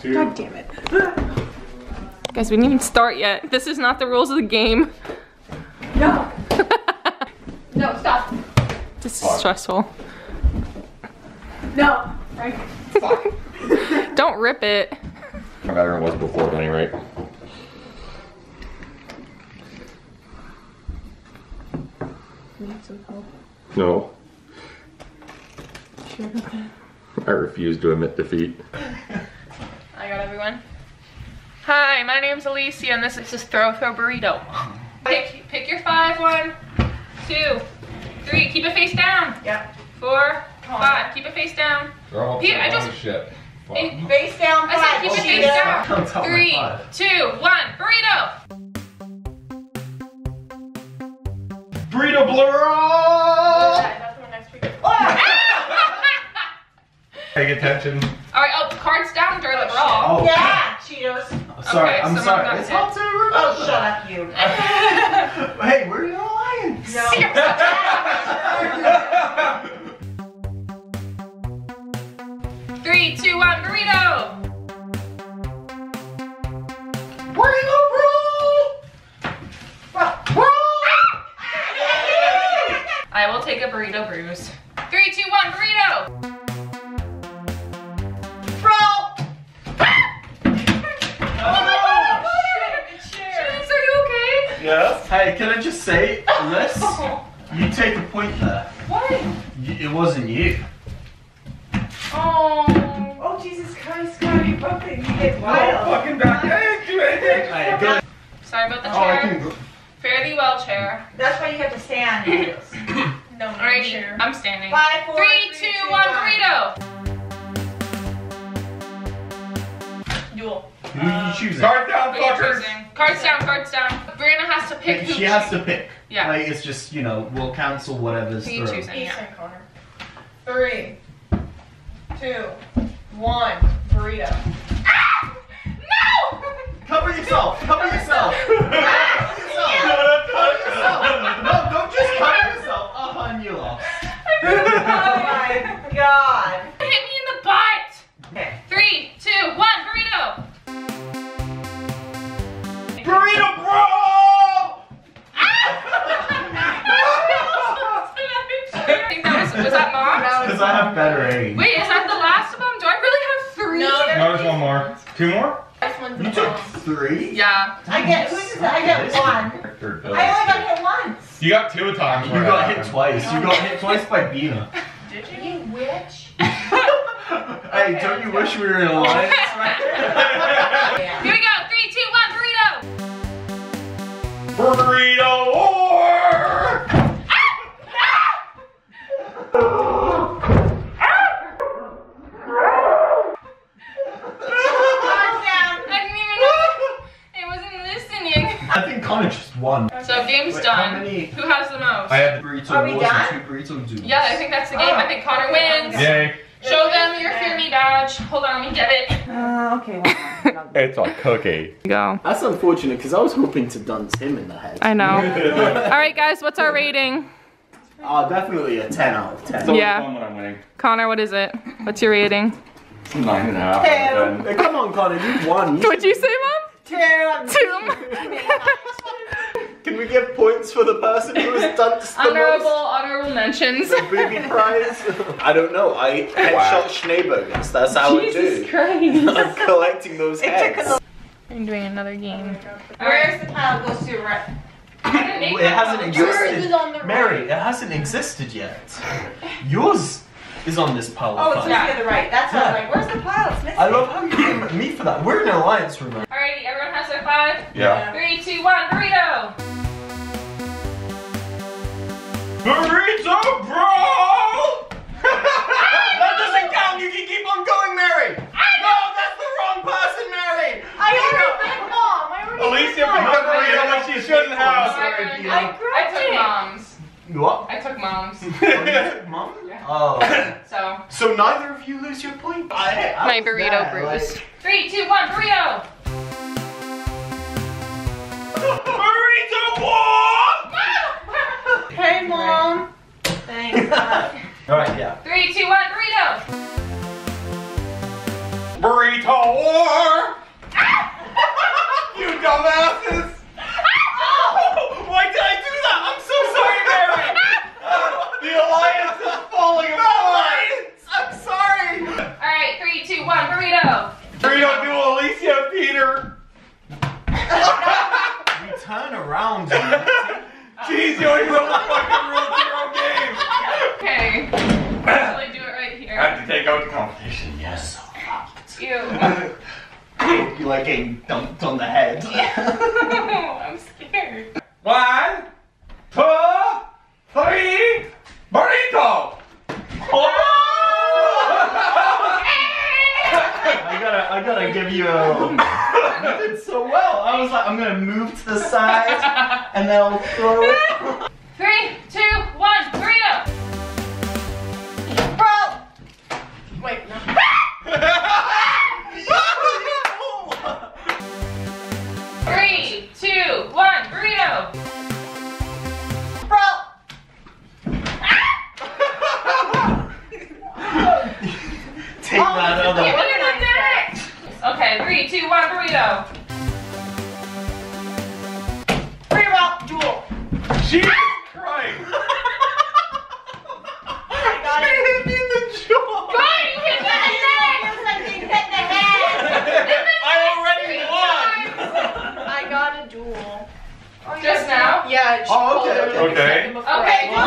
two. God damn it. Guys, we didn't even start yet. This is not the rules of the game. No. no, stop. This is Fuck. stressful. No. Frank. Stop. Don't rip it. I better than it was before at any rate. Need some help. No, Sure. I refuse to admit defeat. I got everyone. Hi, my name's Alysia, and this is just Throw Throw Burrito. Pick, pick your five. One, two, three. Keep it face down. Yep. Four, five. Keep it face down. They're Pete, I just- shit. Eight. Face down. I said keep it oh, face down. On top of my Three, five. two, one. Burrito. Burrito blur. That's the one next week. Paying attention. All right. Oh, cards down during the oh, brawl. Oh, Yeah, Cheetos. sorry. Okay, I'm sorry. I'm It's hit. hard to remember. Oh, shut up, you. Hey, where It wasn't you. Oh. Oh, Jesus Christ, God, you broke it. You get Oh, wild. fucking back. Hey, do anything. Hey, go. Sorry about the chair. Oh, I chair. can go. Fare thee well, chair. That's why you have to stand, Cheetos. no, Alrighty, I'm standing. Five, four, Three, three, two, two, one, one. burrito. Duel. Who are you choosing? Start down, Who are you fuckers. Cards down, cards down. Brianna has to pick who She has to pick. Yeah. Like, it's just, you know, we'll cancel whatever's Who you through. choosing? Yeah. Eastern corner. Three, two, one. Burrito. Ah! No! Cover yourself. Cover yourself. cover yourself. Have better aim. Wait, is that the last of them? Do I really have three? No, there- No, there's one more. Two more? You took three? Yeah. I get, I get one. I only got hit once. You got two times. You got that hit twice. You got hit twice by Bina. Did you? You witch. Hey, don't you wish we were in alliance right Here we go. Three, two, one, burrito. Burrito war! Cards ah! ah down. I didn't even know. It wasn't listening. I think Connor just won. So game's Wait, done. Who has the most? I had Burrito Are we wars done? and two burrito duels. yeah, I think that's the game. I think Connor wins. Yay. Show them your Fear Me badge. Hold on, let me get it. Uh, okay. It's a cookie. Go. That's unfortunate because I was hoping to dunce him in the head. I know. All right, guys, what's our rating? Oh, definitely a 10 out of 10. It's Yeah. I'm winning. Connor, what is it? What's your rating? Nine and a half. Ten. ten. Hey, come on, Connor, you won. You What'd you say, Mom? Two. Two. Can we give points for the person who has dunced the honorable, most? honorable mentions. The booby prize? I don't know. I headshot Wow. Schneebergens. That's how I Jesus. Christ. I'm collecting those It heads. I'm doing another game. Where's the pile goes to right? It hasn't Yours existed. is on the right. Mary, it hasn't existed yet. Yours is on this pile Oh, it's five. just to the right. That's what I'm like. Where's the pile? It's missing. I love how you came at me for that. We're in an alliance, remember? Alrighty, everyone has their five. Yeah. Three, two, one, burrito. Burrito bro! that doesn't count. You can keep on going, Mary. No, that's the wrong person, Mary. I already picked mom. I already Alysia picked picked mom. up burrito when she shouldn't have. Sorry, I, Gino. I, I took mom's. What? I took mom's. Oh, you took mom? Yeah. Oh. So, So neither of you lose your point. I, I my burrito there, bruise. like- Three, two, one, burrito. Burrito war! Hey, mom. Thanks. All right, yeah. Three, two, one, burrito. Burrito war! Ah! you dumbasses! Oh, why did I do that? I'm so sorry, Mary! the alliance is falling apart! I'm sorry. All right, three, two, one, burrito. Burrito duel, Alysia and Peter! You turn around. dude. Jeez, you don't even know the fucking rules to your own game! Okay. Actually, do it right I here. have to take out the competition, yes. Ew. you like getting dumped on the head. I'm scared. One, two, three, burrito! Oh! Oh! I gotta, I gotta give you a. You did so well. I was like, I'm gonna move to the side, and then I'll throw it. Three, two, one, burrito.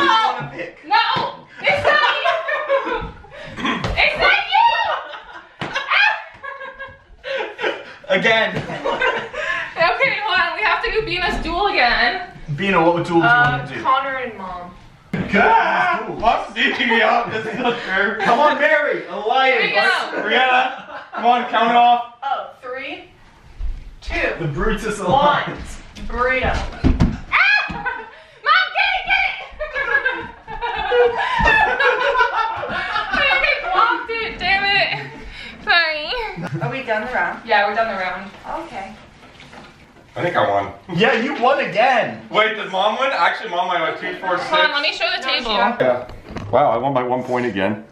Okay, I go won. on. wanna pick? No, it's not you. It's not you. Again. okay, hold on. We have to do Venus duel again. Bina, what would duel do you Uh, want to do? Connor and mom. Ah, I'm sneaking me out. This is not fair. Come on, Mary. Here we go. Brianna, come on, count it off. Oh, three, two, The two, Brutus one. Alliance. Burrito. Ah! Mom, get it, get it. I blocked it. Damn it. Sorry. Are we done the round? Yeah, we're done the round. Okay. I think I won. Yeah, you won again. Wait, did mom win? Actually, mom might win two, four, six. Hold on, let me show the table. Yeah. Wow, I won by one point again.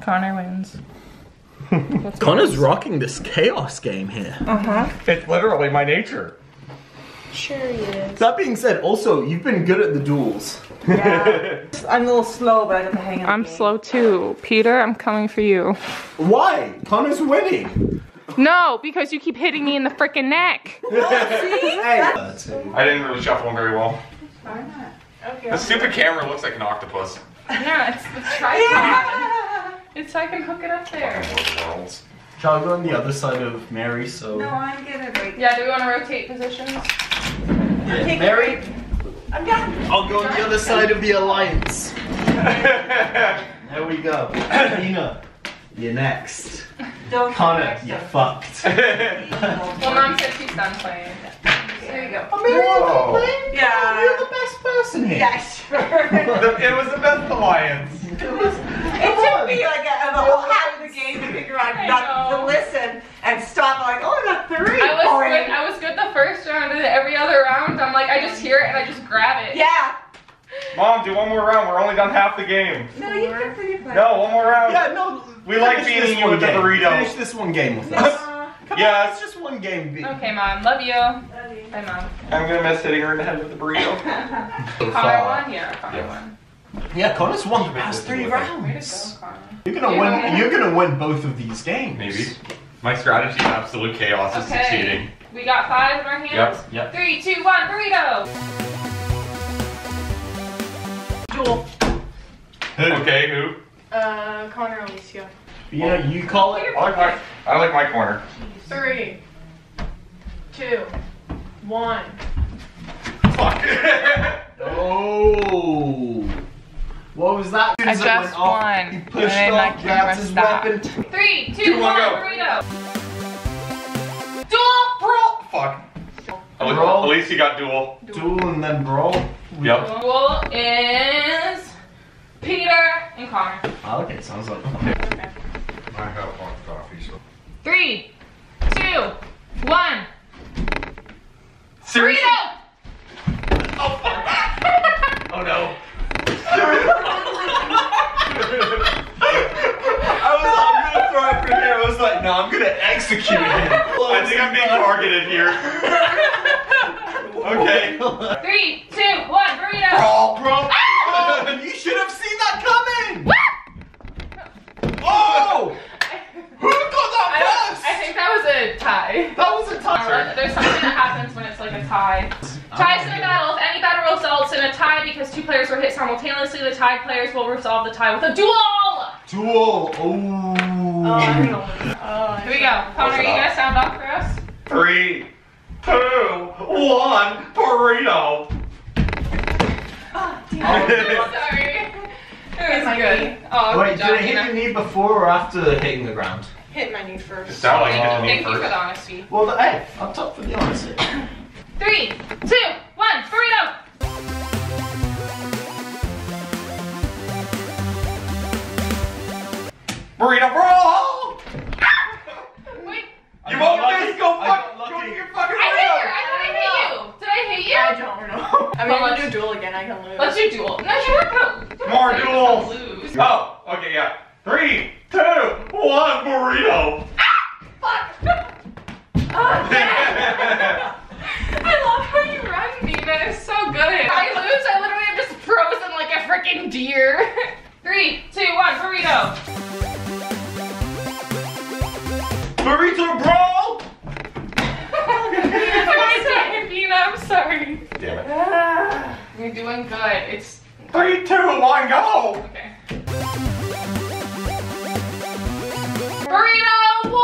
Connor wins. Connor's rocking this chaos game here. Uh huh. It's literally my nature. Sure he is. That being said, also, you've been good at the duels. Yeah. I'm a little slow, but I got the hang of the I'm game. slow too. Peter, I'm coming for you. Why? Connor's winning. No, because you keep hitting me in the freaking neck. Hey. I didn't really shuffle them very well. Why not? Okay. The stupid camera looks like an octopus. Yeah, it's the tripod. It's so I can hook it up there. Worlds. Shall I go on the other side of Mary? So. No, I'm gonna wait. Yeah, do we want to rotate positions? Yeah, Take Mary. I'm done. I'll go on the other side of the alliance. There we go. Tina, you're next. Don't Connor, you're fucked. Well, mom said she's done playing. There you go. Whoa. Yeah. You're the best person here. Yeah, sure. It was the best alliance. It took me like a, the whole half of the game to figure out I not know. to listen and stop. Like, oh, I got three. I was already. good. I was good the first round, and every other round, I'm like, I just hear it and I just grab it. Yeah. Mom, do one more round. We're only done half the game. No, you can finish. No, one more round. Yeah, no. We like beating you one with the game. burrito. Finish this one game with us. Uh, Come Yeah. on, it's just one game. B. Okay, mom. Love you. love you. Bye, mom. I'm gonna miss hitting her in the head with the burrito. Connor won. Yeah, Connor won. Yeah, Connor's won the past three rounds. go, You're gonna Yeah. win. You're gonna win both of these games. Maybe. My strategy is absolute chaos is succeeding. We got five in our hands. Yep, yep. Three, two, one, burrito. Duel. Okay, who? Uh, Connor Alysia. You know, you call it. I like my, I like my corner. Three, two, one. Fuck. Oh. What was that? I As it went just off, won, He pushed then my off, grabbed his camera weapon. Three, two, Two, one, one, go. burrito. Duel, bro. Fuck. Roll. At least you got duel. Duel and then brawl. Yep. Duel is Peter and Connor. Oh, okay, sounds like. okay. I have hot coffee, so. Three, two, one. Seriously? Burrito. Oh, oh no. I was, I'm gonna like, no, I'm gonna execute him. I think I'm being targeted here. Okay. Three, two, one, burrito. Brawl, bro. Oh, you should have seen that coming. Oh! Who got I, that don't- pass? I think that was a tie. that was a Uh, toucher. There's something that happens when it's like a tie. Ties in a battle. If any battle results in a tie because two players were hit simultaneously, the tied players will resolve the time with a duel. Duel. Oh, Oh. I know. Oh, Here we go. Connor, are you gonna sound off for us? Three, two, one, burrito. Oh, damn. I'm sorry. It was good. Oh, Wait, good did it hit Gina. your knee before or after hitting the ground? Hit my knee first. It sounded like it hit me Thank you for first. the honesty. Well, the, hey, I'm top for the honesty. Three, two, one, burrito. Burrito brawl. Wait, You won't lucky. miss. Go I fuck. got Go lucky. get your fucking I hit you. burrito. I thought I hit you. Did I hit you? I don't know. I mean, Well, we let's- do a duel again. I can lose. Let's do duel. No, you weren't gonna. More you're duels. Lose. Oh, okay, yeah. Three, two, one, burrito. Oh, damn. I love how you run, Nina. It's so good. I lose. I literally am just frozen like a freaking deer. Three, two, one, burrito. Burrito brawl. I'm Nina. I'm sorry. Damn it. You're doing good. It's Three, two, one, go. okay. Burrito war.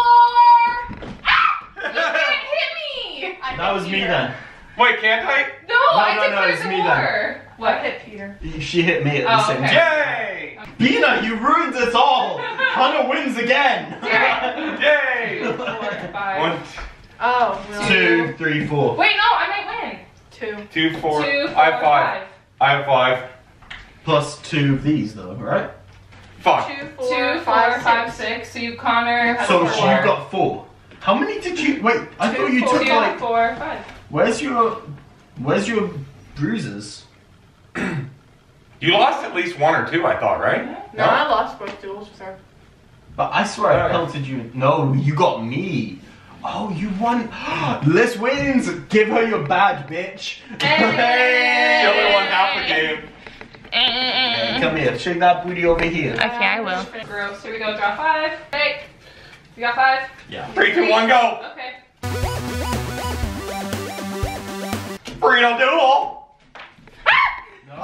Ah! You can't hit me. I That hit was me then. Wait, can't I? No, No, I no, did no, play it's the me then. war. I What? hit Peter. She hit me at the Oh, same okay. time. Yay! Bina, you ruined us all. Connor wins again. Damn Yay! Four, five. One, Oh, really? Two, three, four. Wait, no, I might win. Two. two, four. Two, four, I have five. I have five. Plus two of these, though, right? Fuck. Two, Two, four, four, five, five, six. six. So you, Connor, has So four. she got four. How many did you? Wait, I thought you four, took two, like. four, five. Where's your? Where's your bruises? You lost at least one or two, I thought, right? No, I lost both duels with her. But I swear I pelted you. No, you got me. Oh, you won. Liz wins. Give her your badge, bitch. Hey. She only won half the game. Hey, come here. Shake that booty over here. Okay, I will. Gross. Here we go. Draw five. Hey. You got five? Yeah. Three, two, one, go. Okay. Burrito duel.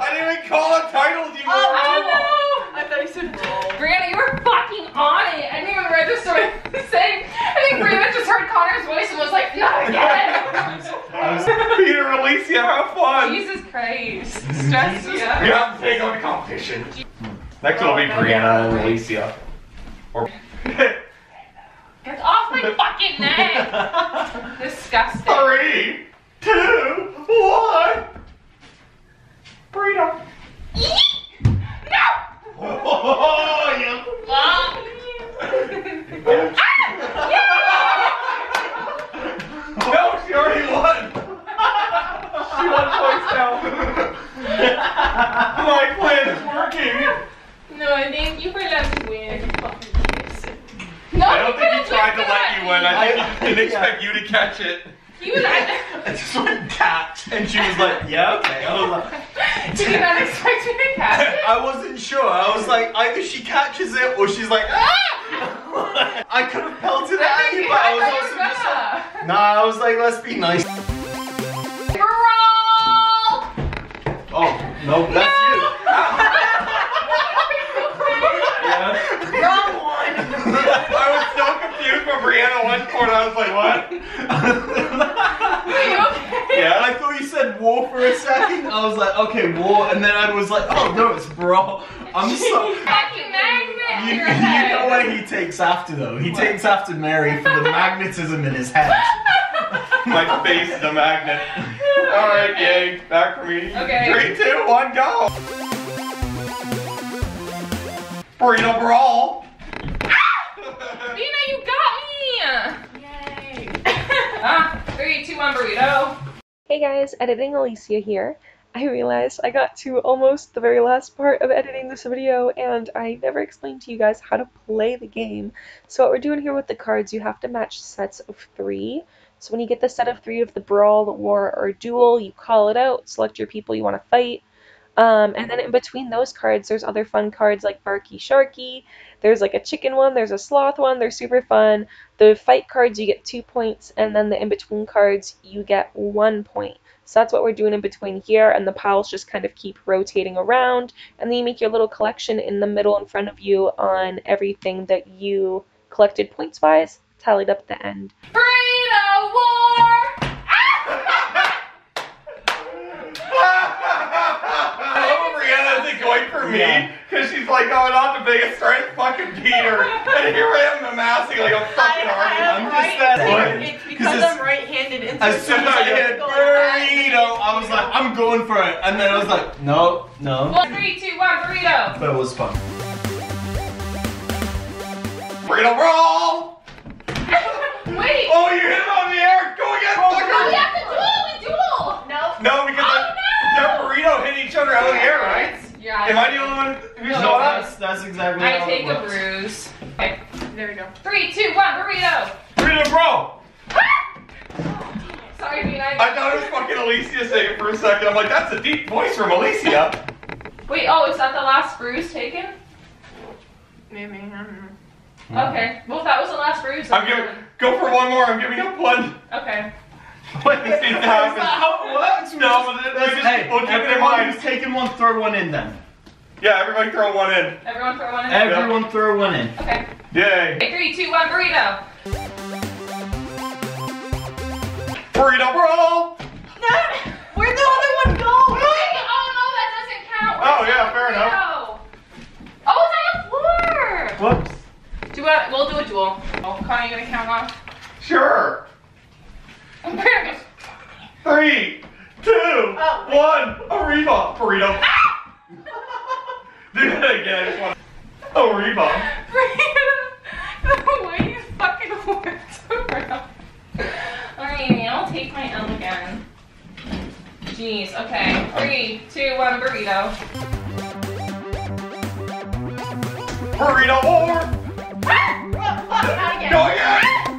I didn't even call it titles, you Oh, I know! I thought you said duel. Brianna, you were fucking on it. I didn't even register what I was saying. I think Brianna just heard Connor's voice and was like, not again. I was, Peter and Alysia, have fun. Jesus Christ. Stress You you. have to take on the competition. Next it'll be Brianna and Alysia. Or Get off my fucking neck. Disgusting. three, two, one. Burrito. no! oh, yeah. Ah! No, she already won. she won points now. My plan is working. no, I think you for letting me win. No, I don't think he tried to let you at win. I think he didn't expect you to catch it. He was I just went catch, and she was like, "Yeah, okay." I was like, Did you not expect me to catch it? I wasn't sure. I was like, either she catches it or she's like, ah! I could have pelted it at you, but I was also just like, gonna. nah. I was like, let's be nice. No, that's Yeah. Wrong one. I was so confused when Brianna won for it. I was like, what? Are you okay? Yeah, I thought you said war for a second. I was like, okay, war, and then I was like, oh no, it's bro. I'm so. Fucking magnet You, you know what he takes after though? He takes after Mary for the magnetism in his head. My face is a magnet. All right, gang, back for me. Okay. Three, two, one, go. Burrito brawl. Vina, you got me! Yay. ah, three, two, one, burrito. Hey guys, editing Alysia here. I realized I got to almost the very last part of editing this video and I never explained to you guys how to play the game. So what we're doing here with the cards, you have to match sets of three. So when you get the set of three of the brawl, the war, or duel, you call it out, select your people you want to fight. Um, and then in between those cards, there's other fun cards like Barky Sharky. There's like a chicken one, there's a sloth one, they're super fun. The fight cards, you get two points, and then the in between cards, you get one point. So that's what we're doing in between here, and the piles just kind of keep rotating around, and then you make your little collection in the middle in front of you on everything that you collected points wise, tallied up at the end. Burrito war! I hope Brianna isn't going for me Yeah. because she's like going on to Vegas trying to fucking Peter, her. And here I am amassing like a fucking army. I'm just that boy. It's because I'm right-handed. and As soon as I Yeah. hit burrito, I was like, I'm going for it. And then I was like, no, no. One, three, two, one, burrito! But it was fun. Burrito roll! Wait! Oh, you hit him on the air! Go again, Oh, we fucker! have to duel! We duel! No. No, because Oh, I, no! that burrito hit each other out of the air, right? Yeah. Am I the only one who's No, no, that's, that's exactly I how take it a works. bruise. Okay, there we go. Three, two, one, burrito! Burrito bro! Sorry, Bean, I... I thought it was fucking Alysia saying it for a second. I'm like, that's a deep voice from Alysia. Wait, oh, is that the last bruise taken? Maybe. I don't know. Hmm. Okay, well, that was the last bruise. I'm giving, go for one more. I'm giving up one. Okay. What this needs to happen? What? No, but then we just, Hey, we'll keep it in everyone mind. who's taking one, throw one in then. Yeah, everybody throw one in. Everyone throw one in? Everyone throw one in. Okay. Yay. Okay, three, two, one, burrito! Burrito roll! No! Where'd the other one go? Oh, Wait, oh no, that doesn't count. Oh, yeah, the fair enough. burrito? Oh, it's on the floor! Whoops. Do a, we'll do a duel. Oh, Connie, you gonna count off? Sure. There it goes. Three, two, Oh, Arriba. Burrito. Ah! Do that again. Oh, rebound. the way you fucking whipped around. Alright, I'll take my L again. Jeez, okay. Three, two, one, burrito. Burrito over! no, yeah!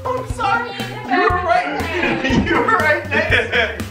I'm sorry. You were right. you were right next